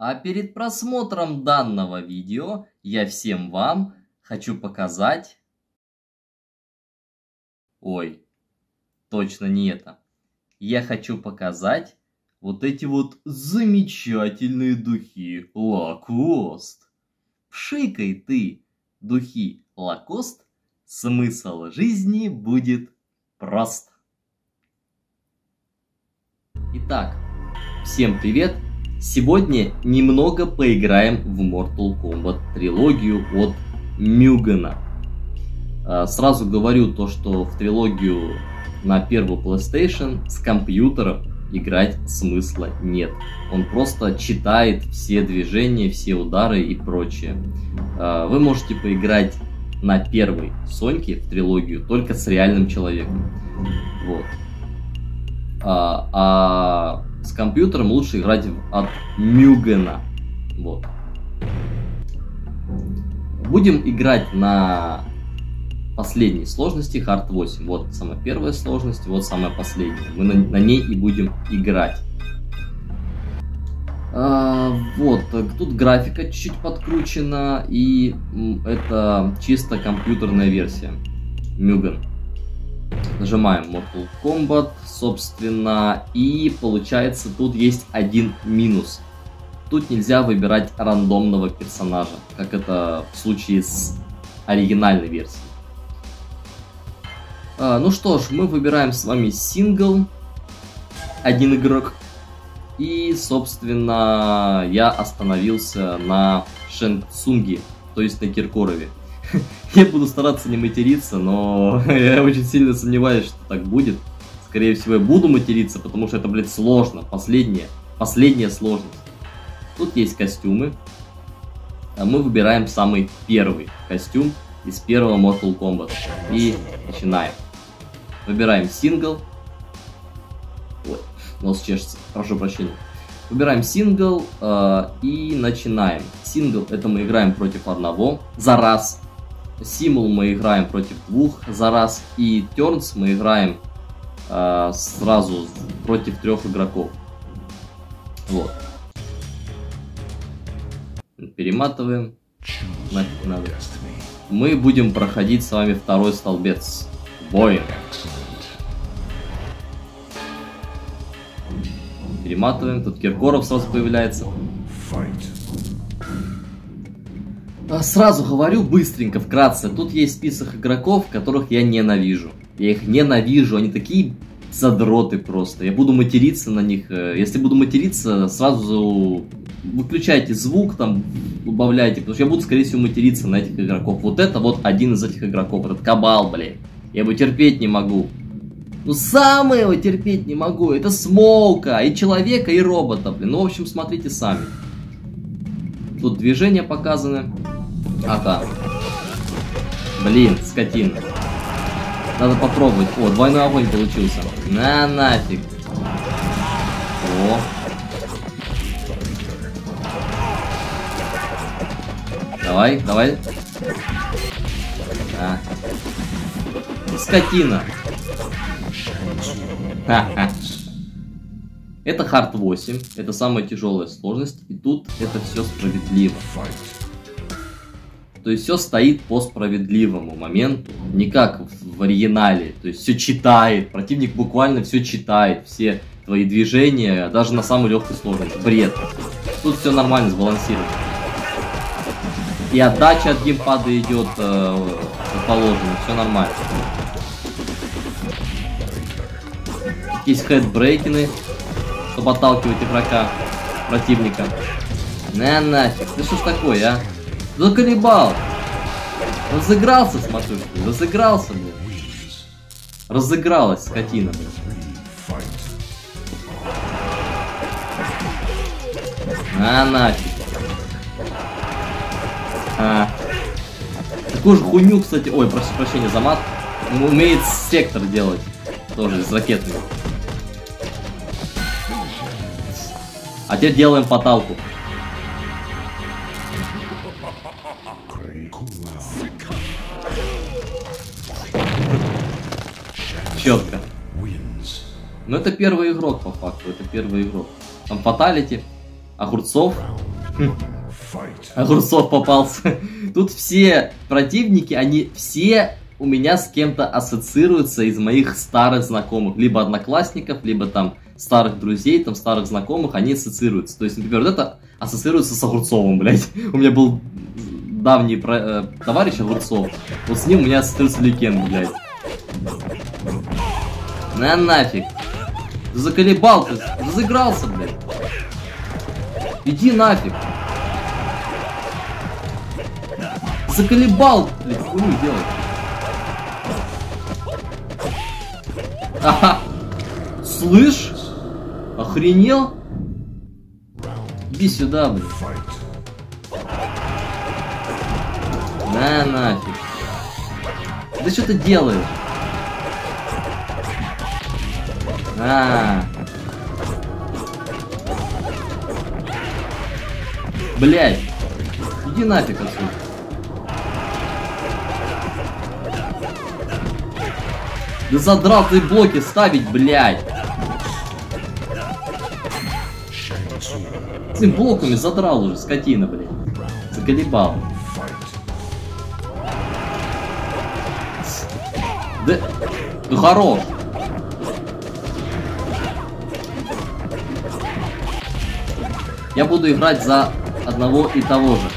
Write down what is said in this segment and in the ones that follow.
А перед просмотром данного видео я всем вам хочу показать... Ой, точно не это. Я хочу показать вот эти вот замечательные духи Лакост. Пшикай ты духи Лакост, смысл жизни будет прост. Итак, всем привет! Сегодня немного поиграем в Mortal Kombat трилогию от Мюгана. А, сразу говорю то, что в трилогию на первую PlayStation с компьютером играть смысла нет. Он просто читает все движения, все удары и прочее. А, вы можете поиграть на первой Соньке в трилогию только с реальным человеком. Вот. А, а с компьютером лучше играть от Мюгена. Вот. Будем играть на последней сложности Hard 8. Вот самая первая сложность, вот самая последняя. Мы на, на ней и будем играть. А, вот, тут графика чуть-чуть подкручена, и это чисто компьютерная версия. Мюген. Нажимаем Mortal Kombat, собственно, и получается тут есть один минус. Тут нельзя выбирать рандомного персонажа, как это в случае с оригинальной версией. А, ну что ж, мы выбираем с вами сингл, один игрок. И, собственно, я остановился на Шенцунге, то есть на Киркорове. Я буду стараться не материться, но я очень сильно сомневаюсь, что так будет. Скорее всего, я буду материться, потому что это, блядь, сложно. Последняя, последняя сложность. Тут есть костюмы. А мы выбираем самый первый костюм из первого Mortal Kombat. И начинаем. Выбираем сингл. Ой, нос чешется, прошу прощения. Выбираем сингл э, и начинаем. Сингл это мы играем против одного за раз. Симул мы играем против двух за раз. И тернс мы играем э, сразу против трех игроков. Вот. Перематываем. Надо. Мы будем проходить с вами второй столбец. Бой. Перематываем. Тут Киркоров сразу появляется. А, сразу говорю быстренько, вкратце. Тут есть список игроков, которых я ненавижу. Я их ненавижу. Они такие задроты просто. Я буду материться на них. Э, если буду материться, сразу выключайте звук, там, убавляйте, потому что я буду, скорее всего, материться на этих игроков. Вот это вот один из этих игроков, этот кабал, блин. Я его терпеть не могу. Ну, самое его терпеть не могу. Это Смоука, и человека, и робота, блин. Ну, в общем, смотрите сами. Тут движения показаны. Ага. Блин, скотина. Надо попробовать. О, двойной огонь получился. На нафиг. О. Давай, давай. А. Скотина. Это хард 8, это самая тяжелая сложность, и тут это все справедливо. То есть все стоит по справедливому моменту, не как в оригинале. То есть все читает, противник буквально все читает, все твои движения, даже на самой легкой сложности. Бред. Тут все нормально сбалансировано. И отдача от геймпада идет э, положено, все нормально. Есть хедбрейкины, чтобы отталкивать игрока, противника. На нафиг, ты что ж такое, а? Заколебал! Разыгрался, смотрю, разыгрался, блин. Разыгралась скотина, блин. А нафиг. А. Такую же хуйню, кстати, ой, прошу прощения за мат, умеет сектор делать. Тоже с ракетами. А теперь делаем поталку. Но это первый игрок, по факту. Это первый игрок. Там fatality, огурцов Огурцов попался. Тут все противники, они все у меня с кем-то ассоциируются из моих старых знакомых. Либо одноклассников, либо там старых друзей, там старых знакомых, они ассоциируются. То есть, например, вот это ассоциируется с Огурцовым, блядь. У меня был давний про, э, товарищ Огурцов. Вот с ним у меня ассоциируется Лю Кэнг, блядь. На нафиг. Заколебал ты, разыгрался, блядь. Иди нафиг. Заколебал, блядь, хуйню делать. Ага. Слышь? Охренел? Иди сюда, блядь. На нафиг. Да что ты делаешь? А. Блять. Иди нафиг отсюда. Да задрал ты блоки ставить, блядь. Ты блоками задрал уже, скотина, блядь. Заколебал. Да, ну хорош. Я буду играть за одного и того же.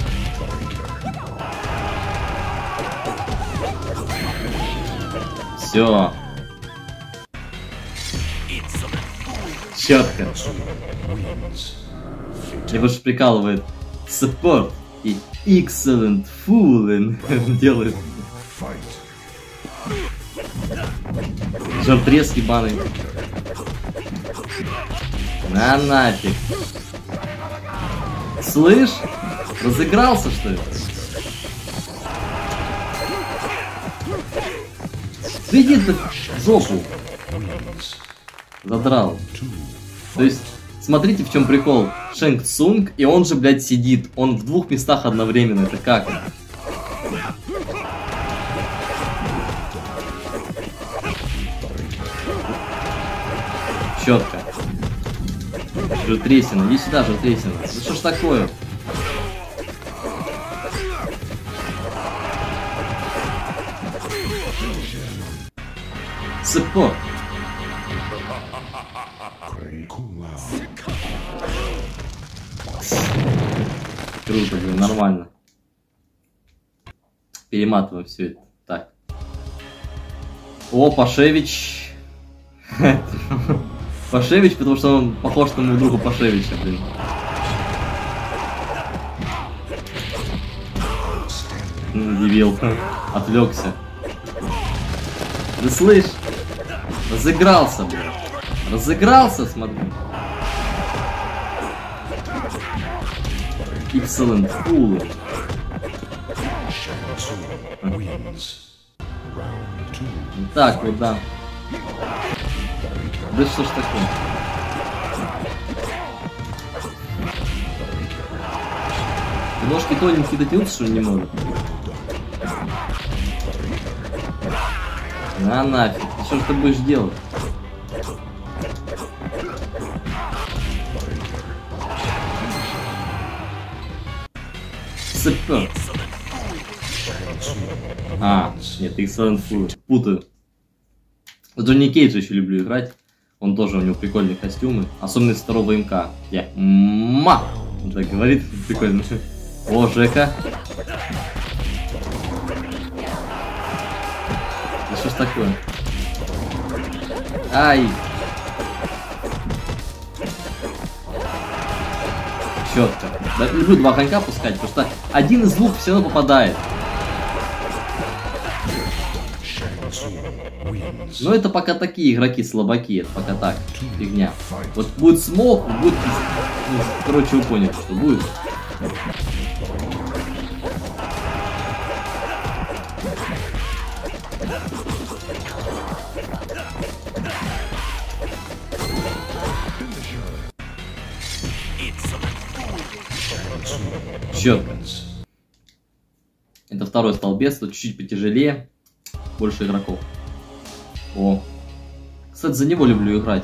Все. Четко. Мне больше прикалывает support и excellent fooling делает. Жартрез ебаный. На нафиг. Слышь? Разыгрался, что ли? Да иди ты в жопу. Задрал. То есть, смотрите, в чем прикол. Шенк Цунг, и он же, блядь, сидит. Он в двух местах одновременно. Это как? Четко. Жиртресина, иди сюда, Жиртресина. Ж такое? Цепо. Круто, блин, нормально. Перематываем все это. Так. О, Пашевич. Пашевич, потому что он похож на моего друга Пашевича, блин. Дебил. Отвлекся. Ты слышь? Разыгрался, блин. Разыгрался, смотри. Excellent fool. Так, вот да. Да что ж такое? Ножки тоненькие дотянуться, что ли, не может? На нафиг. Что ты будешь делать? Сыпка. А, нет, Excellent Food. Путаю. В Джонни Кейджа еще люблю играть. Он тоже, у него прикольные костюмы. Особенно из второго МК. Я ма! Так говорит, прикольно. О, Жека. Что ж такое? Ай! Четко. Да, люблю два конька пускать, потому что один из двух все равно попадает. Но это пока такие игроки слабаки, это пока так, фигня. Вот будет смог, будет... Ну, короче, вы поняли, что будет. Четко. Это второй столбец, тут чуть-чуть потяжелее, больше игроков. О. Кстати, за него люблю играть.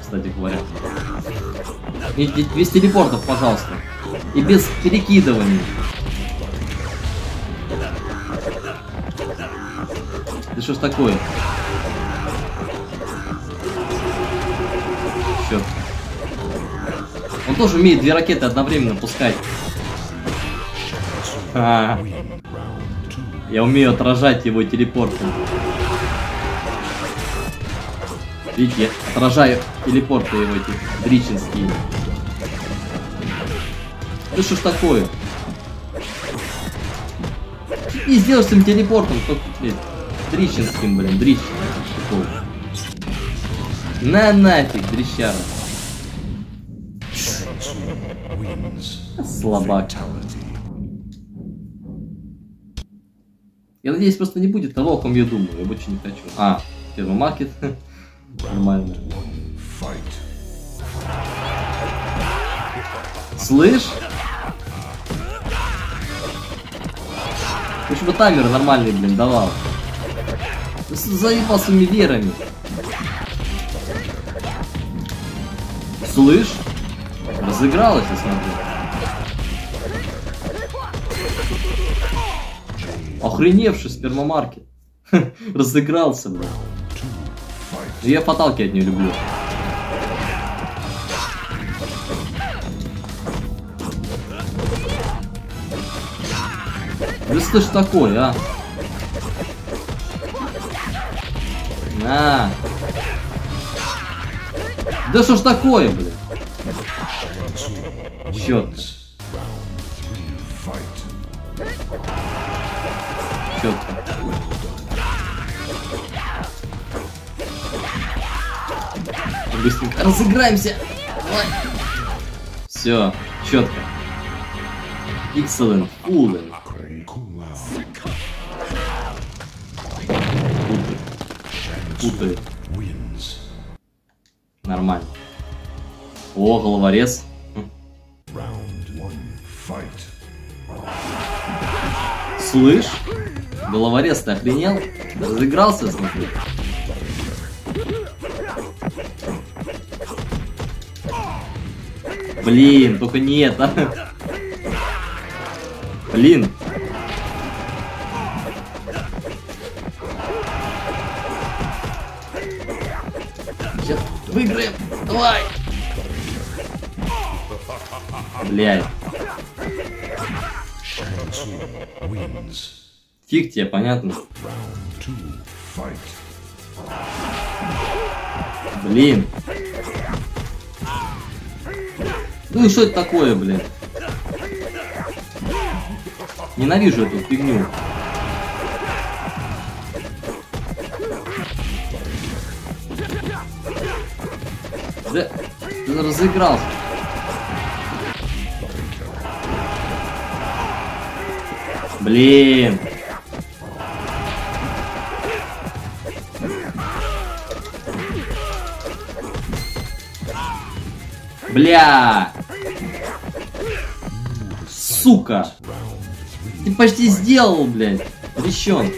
Кстати говоря. Без телепортов, пожалуйста. И без перекидываний. Да что ж такое? Он тоже умеет две ракеты одновременно пускать. А, я умею отражать его телепортом. Видите, я отражаю телепорты его эти дричинские. Да что ж такое? И сделаешь этим телепортом, только, блин, дричинским, блин, дрич. На нафиг, дрищара. Слабак. Я надеюсь, просто не будет того, о ком я думаю. Я больше не хочу. А, первый маркет. Нормально. Слышь? Лучше бы таймер нормальный, блин, давал. Заебал своими верами. Слышь? Разыгралась, я смотрю. Охреневший спермомаркет. Разыгрался, блин. Я фаталки от нее люблю. Да ж такое, а? На. Да что ж такое, блин? Четко. Быстренько разыграемся. Все, четко. Excellent. Cool. Путает. Нормально. О, головорез. Слышь? Головорез, ты охренел? Разыгрался, смотри. Блин, только не это. Блин. Сейчас выиграем. Давай. Блядь. Фиг тебе, понятно? Блин. Ну и что это такое, блин? Ненавижу эту фигню. Да, разыгрался. Блин. Бля! Сука! Ты почти сделал, блядь. Рещен.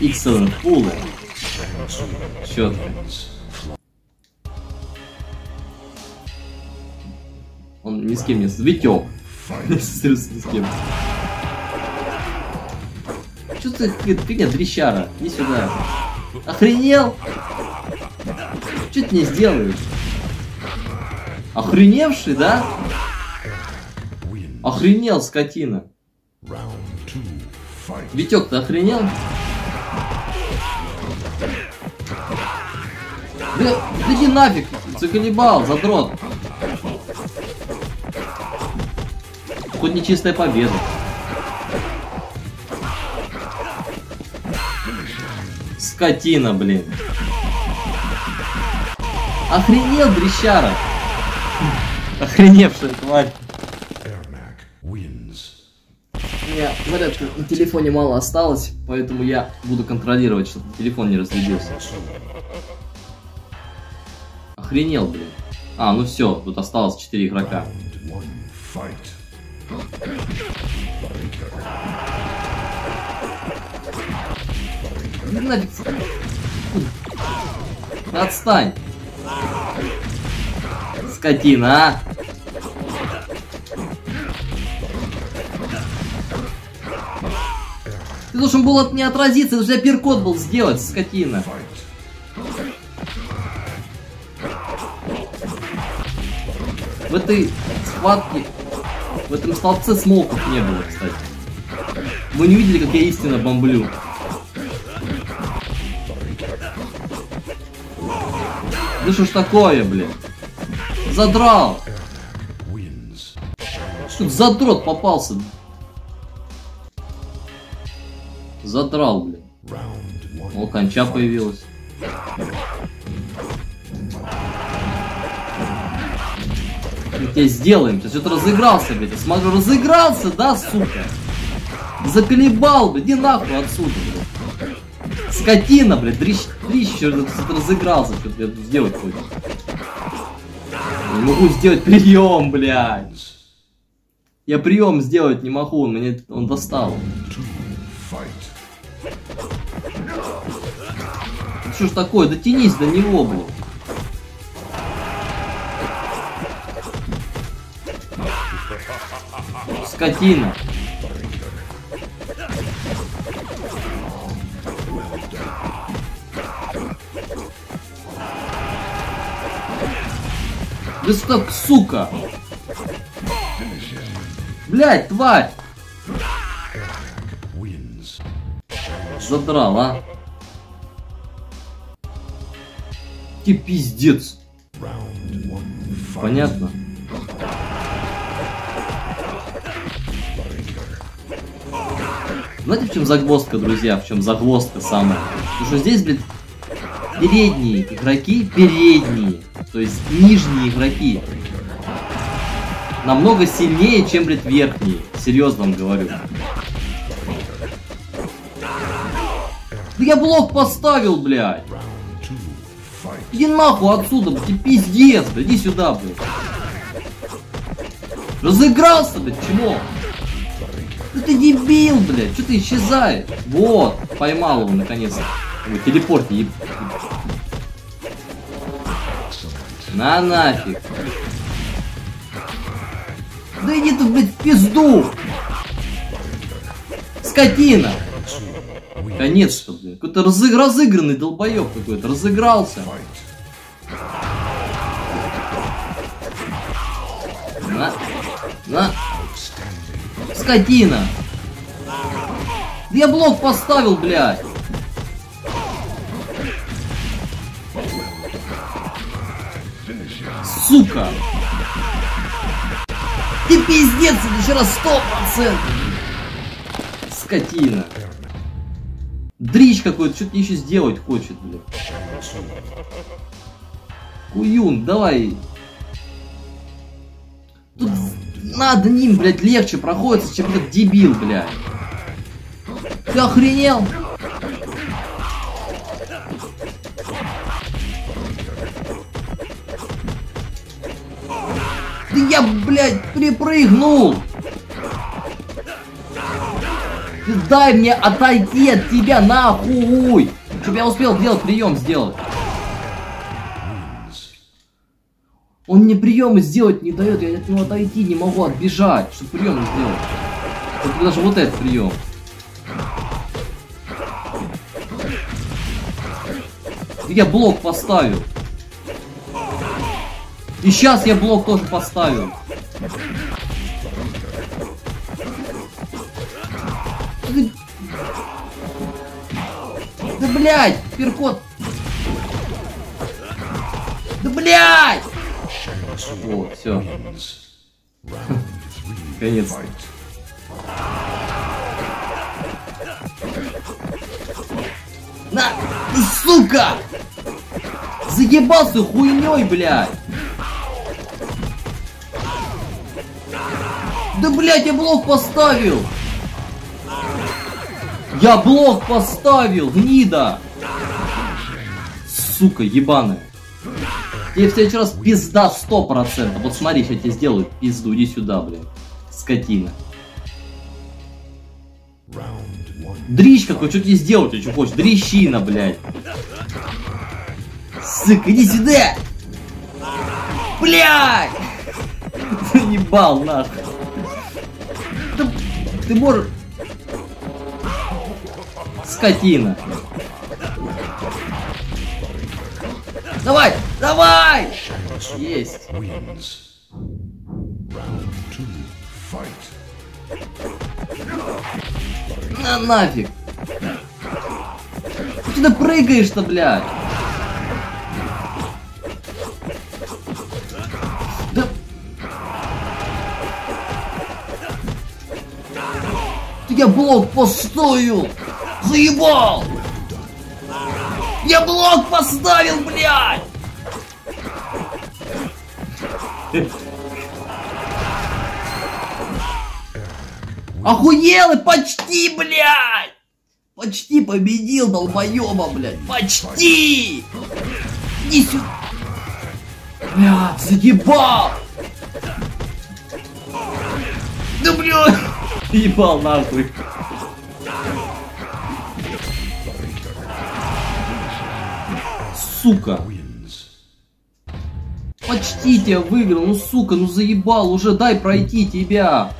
Excellent. Пулы. Четко. Он ни с кем не... Витек. Ни с кем. Ты фигня, дрищара? Иди сюда. Охренел? Что ты не сделаешь? Охреневший, да? Охренел, скотина. Витек, ты охренел? Да, да иди нафиг, заколебал, задрот. Хоть не чистая победа. Скотина, блин. Охренел, дрищара. Охреневшая тварь. У меня зарядки на телефоне мало осталось, поэтому я буду контролировать, чтобы телефон не разрядился. Охренел, блин. А, ну все, тут осталось 4 игрока. Нафиг. Отстань. Скотина, а? Ты должен был от не отразиться, это же перкод был сделать, скотина. В этой схватке, в этом столбце смолков не было, кстати. Вы не видели, как я истинно бомблю? Да что ж такое, блин? Задрал! Что задрот попался? Задрал, блин. О, конча появилась. Мы тебе сделаем. Ты что-то разыгрался, блядь. Я смотрю, разыгрался, да, сука? Заколебал, блядь. Иди нахуй отсюда, блядь. Скотина, блядь. Дрищ, дрищ, что-то разыгрался. Что ты сделать хочешь? Не могу сделать прием, блядь. Я прием сделать не могу, он мне он достал. Что ж такое? Дотянись до него, блядь. Скотина. Да стоп, сука! Блять, тварь! Задрал, а? Ты пиздец. Понятно? Знаете, в чем загвоздка, друзья? В чем загвоздка самая? Потому что здесь, блядь, передние игроки, передние, то есть нижние игроки, намного сильнее, чем, блядь, верхние. Серьезно вам говорю. Да я блок поставил, блядь. Иди нахуй отсюда, блядь, пиздец, блядь, иди сюда, блядь. Разыгрался, блядь, чего? Да ты дебил, блядь, что ты исчезаешь? Вот, поймал его наконец-то. Телепорт, еб... На нафиг. Да иди ты, блядь, в пизду! Скотина! Конец, что, блин. Какой-то разыг... разыгранный долбоеб какой-то, разыгрался. На. На. Скотина. Я блок поставил, блядь. Сука. Ты пиздец, это еще раз сто процентов. Скотина. Дрищ какой-то, что-то еще сделать хочет, блядь. Куюн, давай. Тут надо ним, блядь, легче проходится, чем этот дебил, блядь. Ты охренел? Я, блядь, припрыгнул! Дай мне отойти от тебя нахуй! Чтобы я успел делать прием сделать. Он мне приемы сделать не дает, я от него отойти не могу, отбежать, чтобы прием сделать. Вот даже вот этот прием. Я блок поставил. И сейчас я блок тоже поставил. Да блядь, перкот. Да блядь! О, все. Конец. На! Сука! Заебался хуйней, блядь! Да, блядь, я блок поставил! Я блок поставил, гнида! Сука, ебаная. Тебе в следующий раз пизда сто процентов. Вот смотри, сейчас тебе сделаю пизду. Иди сюда, блядь. Скотина. Дрищ какой, что тебе сделать, что хочешь? Дрищина, блядь. Сык, иди сюда! Блядь! Заебал, нахуй. Ты, можешь... Скотина. Давай, давай! Есть. На нафиг. Ты прыгаешь-то, блядь? Я блок поставил! Заебал! Я блок поставил, блядь! Охуел и почти, блядь! Почти победил долбоеба, блядь! Почти! Иди сюда! Блядь, заебал! Да блядь! Ебал нахуй! Сука! Почти тебя выиграл, ну сука, ну заебал, уже дай пройти тебя!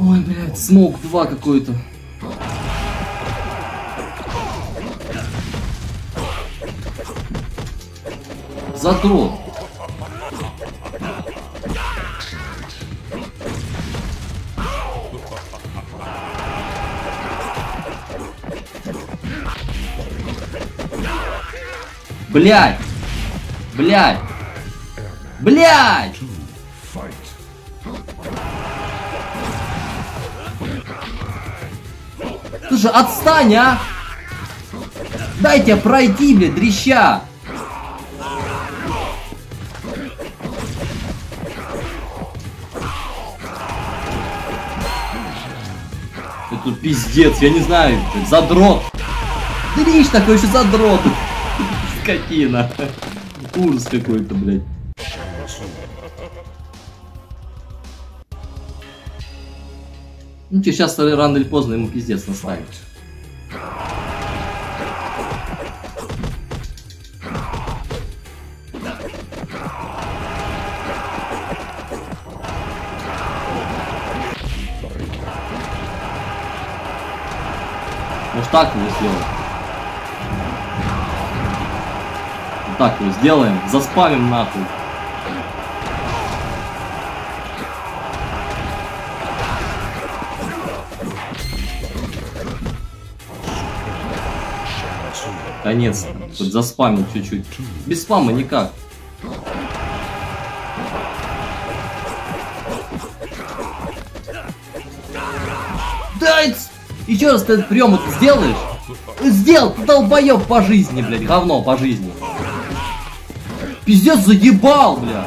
Ой, блядь, смог 2 какой-то. Задрот. Блядь! Блядь! Блядь! Слушай, отстань, а! Дайте пройти, блядь, дрища! Это пиздец, я не знаю, задрот. Дрищ такой еще задрот. Скотина. Ужас какой-то, блядь. Ну сейчас рано или поздно ему пиздец настанет. Может так его сделать? Его сделаем, заспамим нахуй. Конец. Тут заспамил чуть-чуть. Без спама никак. Дай! Еще раз ты этот прием сделаешь? Сделал, долбоеб по жизни, блядь, говно по жизни. Пиздец, заебал, блядь.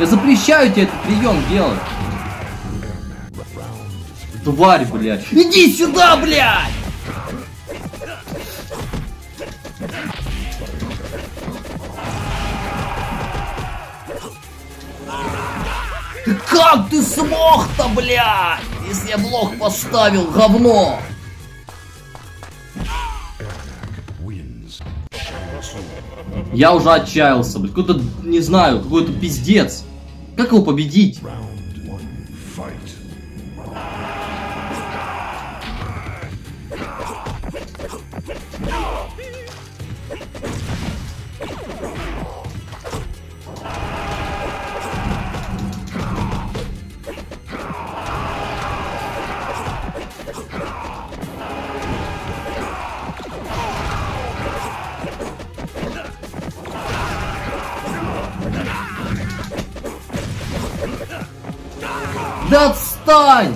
Я запрещаю тебе этот прием делать. Тварь, блядь. Иди сюда, блядь! Как ты смог-то, блядь? Если я блок поставил, говно! Я уже отчаялся, блядь. Какой-то, не знаю, какой-то пиздец. Как его победить? Отстань!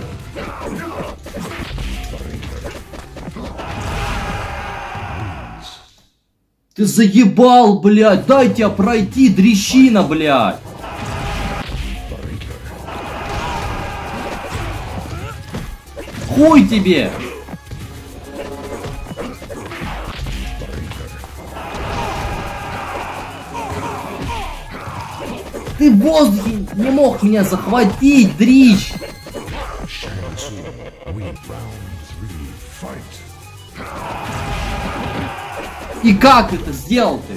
Ты заебал, блядь! Дай тебя пройти, дрещина, блядь! Хуй тебе! Ты в не мог меня захватить, дрищ! Tsung win. Round three, fight. И как это сделал ты?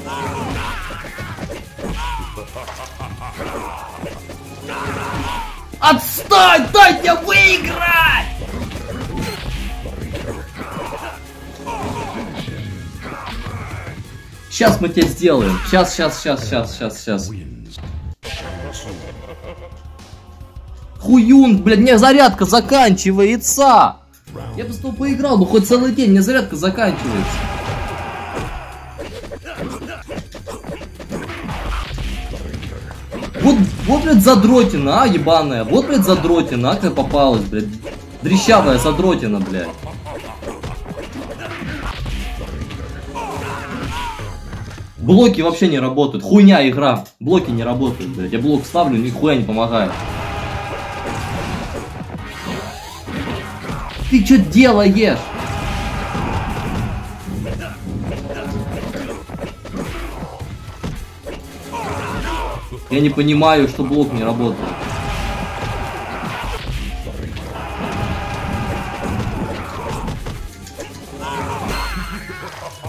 Отстань! Дай мне выиграть! Сейчас мы тебя сделаем. Сейчас, сейчас, сейчас, сейчас, сейчас, сейчас. Хуюн, блядь, мне зарядка заканчивается. Я бы с тобой поиграл, ну хоть целый день, мне зарядка заканчивается. Вот, вот, блядь, задротина, а, ебаная. Вот, блядь, задротина, а, как попалась, блядь. Дрещавая задротина, блядь. Блоки вообще не работают. Хуйня игра. Блоки не работают, блядь. Я блок ставлю, нихуя не помогает. Ты что делаешь? Я не понимаю, что блок не работает.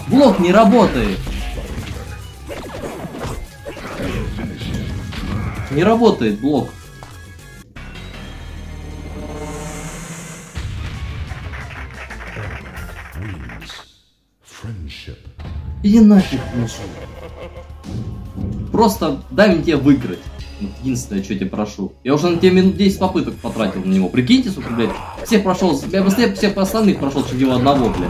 Блок не работает. Не работает блок. Иди нафиг, ну. Просто дай мне тебе выиграть. Вот Единственное, что я тебя прошу. Я уже на тебе минут 10 попыток потратил на него. Прикиньте, сука, блядь. Всех прошел. Я быстрее всех остальных прошел, чем его одного, блядь.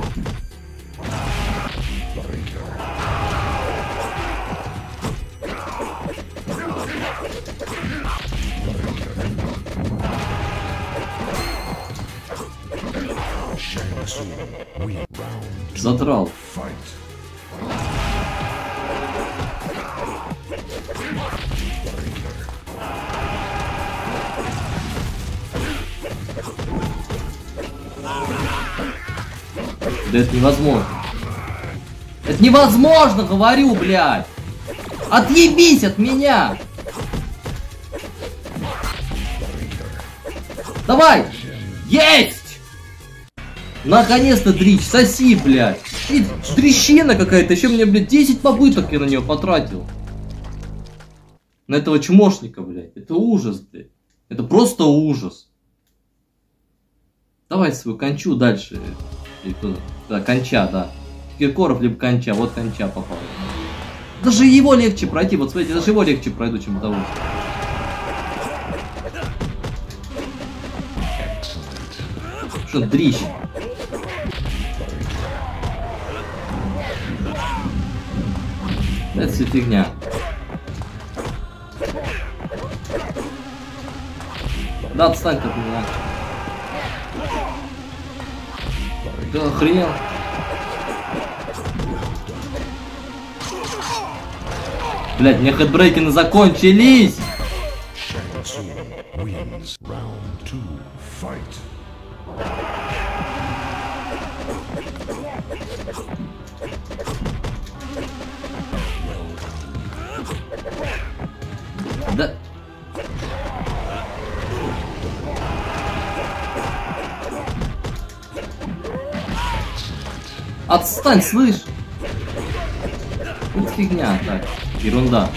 Задрал. Да это невозможно. Это невозможно, говорю, блядь. Отъебись от меня. Давай. Есть. Наконец-то дрищ, соси, блядь. И дрищина какая-то, еще мне, блядь, 10 попыток я на нее потратил. На этого чмошника, блядь. Это ужас, блядь. Это просто ужас. Давай свою кончу дальше. Или кто? Да, конча, да. Киркоров либо конча. Вот конча попал. Даже его легче пройти. Вот смотрите, даже его легче пройду, чем того. Что дрищ? Это все фигня. Да, отстань от меня. Да хрен. Блять, мне хедбрейкины закончились! Wins. Round two, fight. Отстань, слышь! Это фигня, так, ерунда.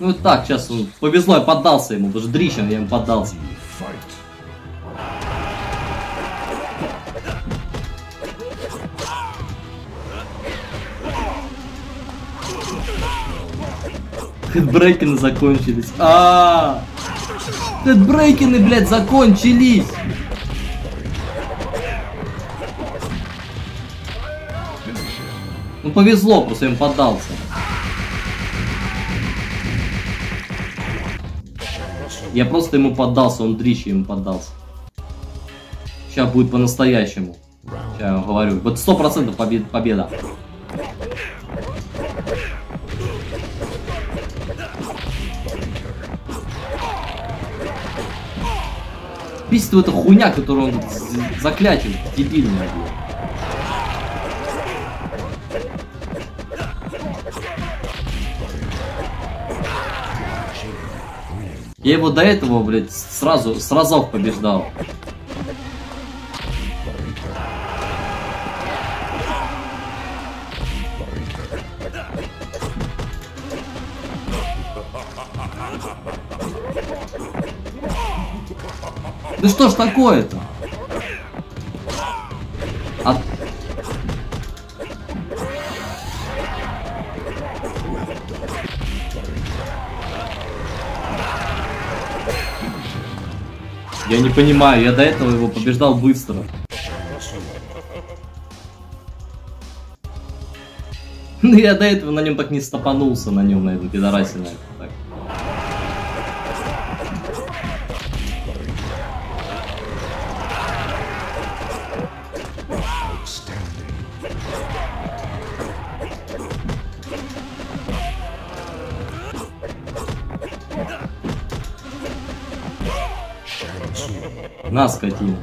Ну вот так, сейчас он повезло, я поддался ему, даже дрищем я ему поддался. Хедбрейкины закончились. А, Хедбрейкины, блядь, закончились. Повезло, просто ему поддался. Я просто ему поддался, он дрищи ему поддался. Сейчас будет по-настоящему. Сейчас я вам говорю. Вот сто процентов побед- победа. Бесит эта хуйня, которую он з- заклятие дебильное, блядь. Я его до этого, блядь, сразу, с разов побеждал. Да что ж такое-то? Понимаю, я до этого его побеждал быстро. Ну я до этого на нем так не стопанулся на нем, на этом пидорасе, На, скотина.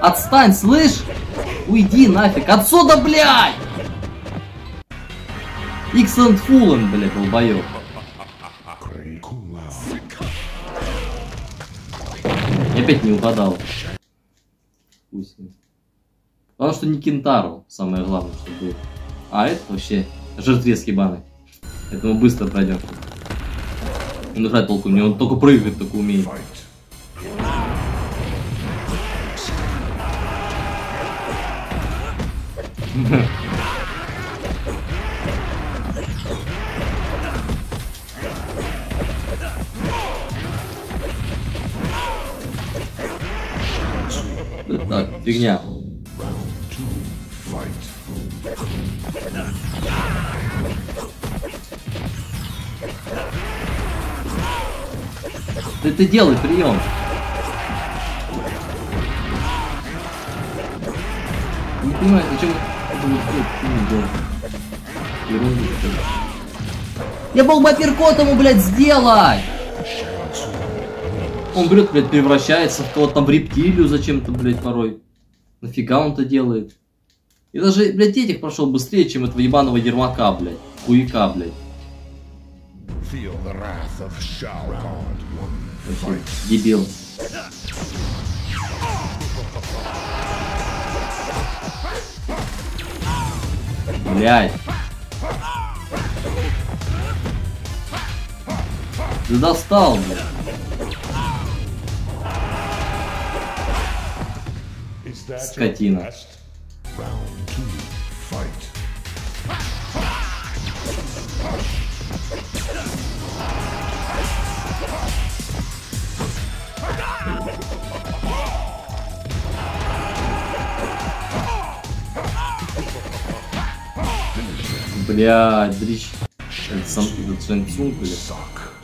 Отстань, слышь? Уйди нафиг. Отсюда, блядь! Иксент Фуллен, блядь, долбоёб. Опять не угадал. Главное, что не Кентару, самое главное, что было. А это вообще жертвец ебаный. Это мы быстро пройдем. Он играть толку не, он только прыгает, только умеет. Fight. фигня. Ты, ты делай прием. Не понимаю, зачем какую-то. Я мог бы апперкот ему, блядь, сделать! Он берет, блядь, превращается в кого-то там в рептилию зачем-то, блядь, порой. Нафига он это делает? И даже, блядь, этих прошел быстрее, чем этого ебаного ермака, блядь. Хуяка, блядь. Дебил. Блядь. Ты достал, блядь. Скотина. Блядь, дрищ. Сам этот Шэнь Цунг, блядь. Suck.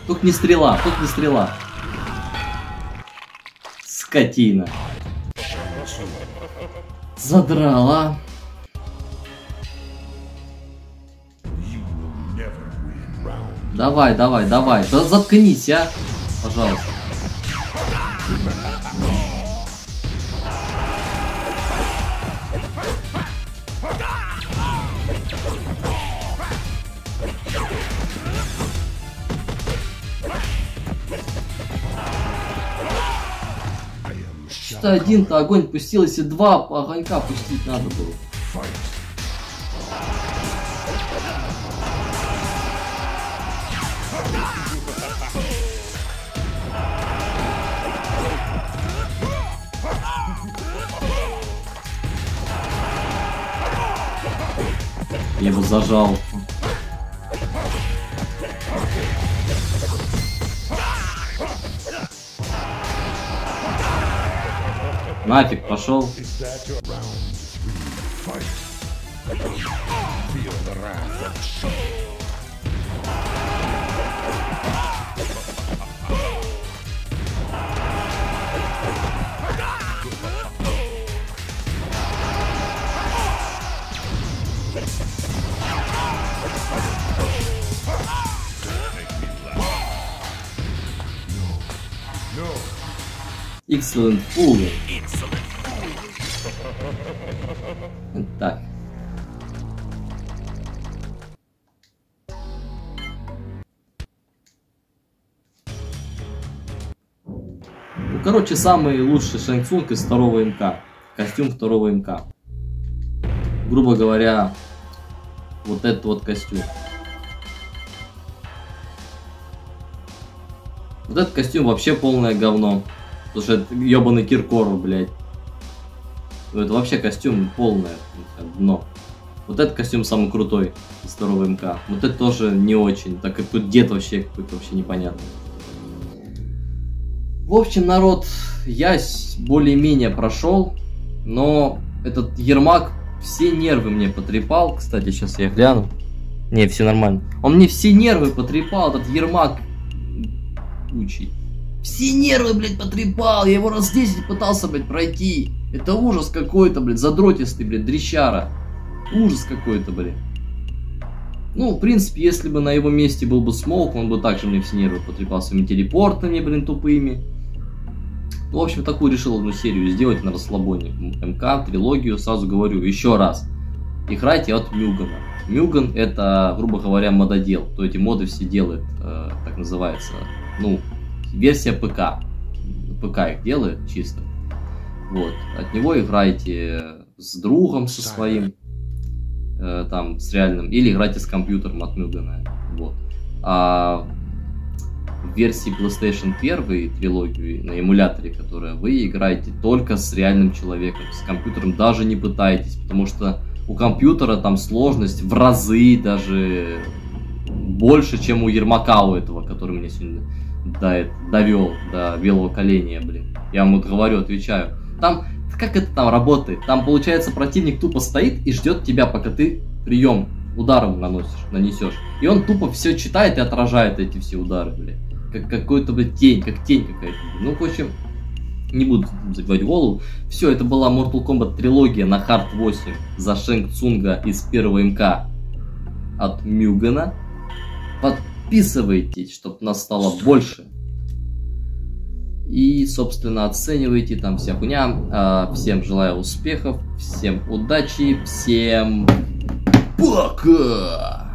Тут не стрела, тут не стрела. Скотина. Задрала. Давай, давай, давай. Да заткнись, а. Пожалуйста. Что один-то огонь пустил, если два огонька пустить надо было. Я его зажал. Нафиг, пошел. Feel the wrath of Shao. Excellent Fool. Так. Ну, короче, самый лучший Шэнг из второго МК. Костюм второго МК. Грубо говоря, вот этот вот костюм. Вот этот костюм вообще полное говно. Потому что это ебаный Киркоров, блядь. Ну, это вообще костюм полное дно. Вот этот костюм самый крутой из второго МК. Вот это тоже не очень, так как тут дед вообще какой-то вообще непонятный. В общем, народ, я более-менее прошел, но этот Ермак все нервы мне потрепал. Кстати, сейчас я гляну. Не, все нормально. Он мне все нервы потрепал, этот Ермак кучей. Все нервы, блядь, потрепал. Я его раз 10 пытался, блядь, пройти. Это ужас какой-то, блядь, задротистый, блядь, дрещара. Ужас какой-то, блядь. Ну, в принципе, если бы на его месте был бы Смоук, он бы также мне все нервы потрепал своими телепортами, блин, тупыми. Ну, в общем, такую решил одну серию сделать на расслабоне. МК, трилогию, сразу говорю, еще раз. Играйте от Мюгана. Мюган это, грубо говоря, мододел. То эти моды все делает, э, так называется, ну, версия ПК. ПК их делает чисто. Вот. От него играйте с другом со своим, э, там, с реальным, или играйте с компьютером от Мюгана. Вот. А в версии PlayStation 1 трилогию на эмуляторе, которая вы играете только с реальным человеком, с компьютером даже не пытайтесь, потому что у компьютера там сложность в разы даже больше, чем у Ермака у этого, который мне сегодня до, довел до белого коленя, блин. Я вам вот говорю, отвечаю. Там, как это там работает? Там, получается, противник тупо стоит и ждет тебя, пока ты прием ударом наносишь, нанесешь. И он тупо все читает и отражает эти все удары, блин. Как какой-то, блядь, тень, как тень какая-то. Ну, в общем, не буду забивать голову. Все, это была Mortal Kombat трилогия на Хард 8 за Шенг Цунга из первого МК от Мюгана. Подписывайтесь, чтобы нас стало больше. И, собственно, оценивайте там вся хуйня. А, всем желаю успехов, всем удачи, всем пока!